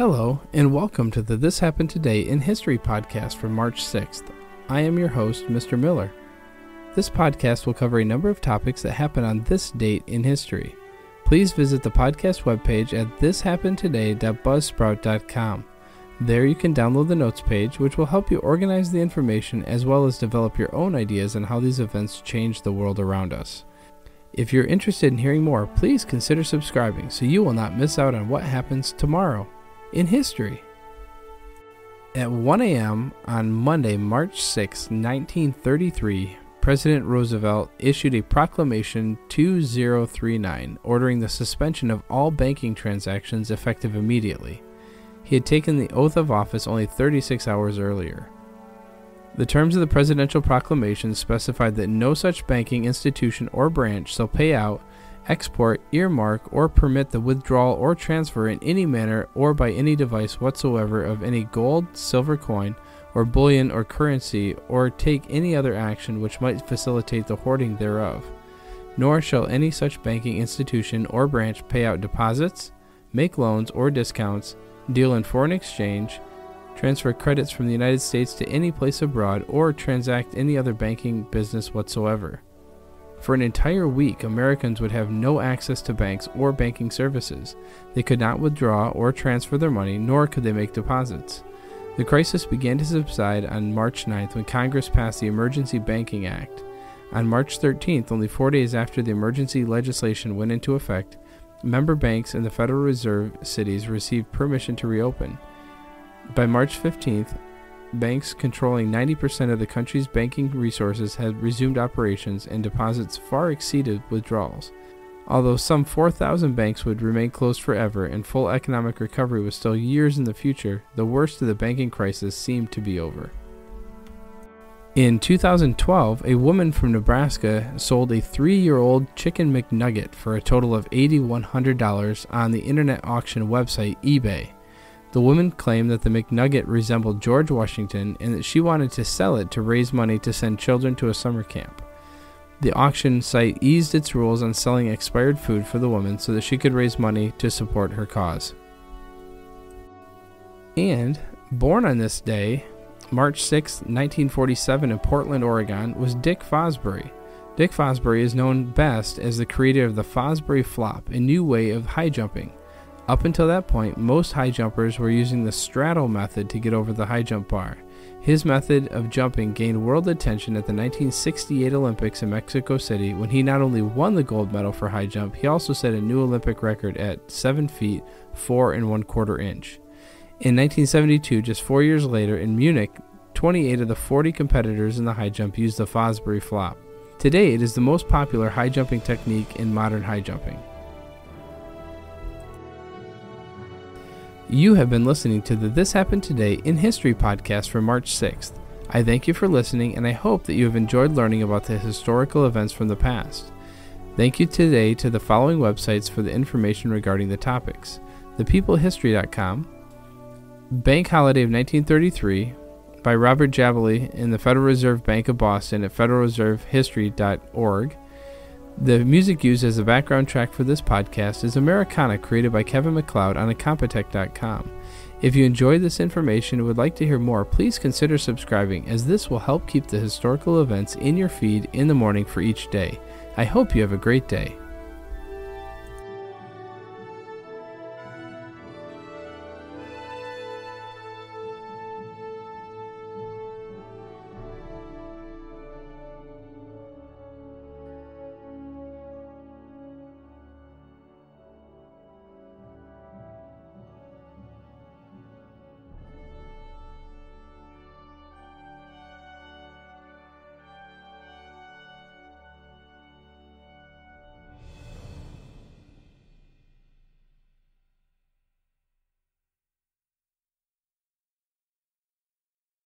Hello, and welcome to the This Happened Today in History podcast for March 6th. I am your host, Mr. Miller. This podcast will cover a number of topics that happened on this date in history. Please visit the podcast webpage at thishappenedtoday.buzzsprout.com. There you can download the notes page, which will help you organize the information as well as develop your own ideas on how these events change the world around us. If you're interested in hearing more, please consider subscribing so you will not miss out on what happens tomorrow in history. At 1 a.m. on Monday, March 6, 1933, President Roosevelt issued a Proclamation 2039 ordering the suspension of all banking transactions effective immediately. He had taken the oath of office only 36 hours earlier. The terms of the presidential proclamation specified that no such banking institution or branch shall pay out export, earmark, or permit the withdrawal or transfer in any manner or by any device whatsoever of any gold, silver coin, or bullion or currency, or take any other action which might facilitate the hoarding thereof. Nor shall any such banking institution or branch pay out deposits, make loans or discounts, deal in foreign exchange, transfer credits from the United States to any place abroad, or transact any other banking business whatsoever. For an entire week, Americans would have no access to banks or banking services. They could not withdraw or transfer their money, nor could they make deposits. The crisis began to subside on March 9th when Congress passed the Emergency Banking Act. On March 13th, only four days after the emergency legislation went into effect, member banks in the Federal Reserve cities received permission to reopen. By March 15th, banks controlling 90% of the country's banking resources had resumed operations and deposits far exceeded withdrawals. Although some 4,000 banks would remain closed forever and full economic recovery was still years in the future, the worst of the banking crisis seemed to be over. In 2012, a woman from Nebraska sold a three year old chicken McNugget for a total of $8,100 on the internet auction website eBay. The woman claimed that the McNugget resembled George Washington and that she wanted to sell it to raise money to send children to a summer camp. The auction site eased its rules on selling expired food for the woman so that she could raise money to support her cause. And, born on this day, March 6, 1947, in Portland, Oregon, was Dick Fosbury. Dick Fosbury is known best as the creator of the Fosbury Flop, a new way of high jumping. Up until that point, most high jumpers were using the straddle method to get over the high jump bar. His method of jumping gained world attention at the 1968 Olympics in Mexico City when he not only won the gold medal for high jump, he also set a new Olympic record at 7 feet 4 and 1 quarter inch. In 1972, just four years later, in Munich, 28 of the 40 competitors in the high jump used the Fosbury flop. Today, it is the most popular high jumping technique in modern high jumping. You have been listening to the This Happened Today in History podcast for March 6th. I thank you for listening and I hope that you have enjoyed learning about the historical events from the past. Thank you today to the following websites for the information regarding the topics thepeoplehistory.com, Bank Holiday of 1933 by Robert Jabaley in the Federal Reserve Bank of Boston at federalreservehistory.org, the music used as a background track for this podcast is Americana, created by Kevin MacLeod on Incompetech.com. If you enjoyed this information and would like to hear more, please consider subscribing, as this will help keep the historical events in your feed in the morning for each day. I hope you have a great day.